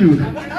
truth.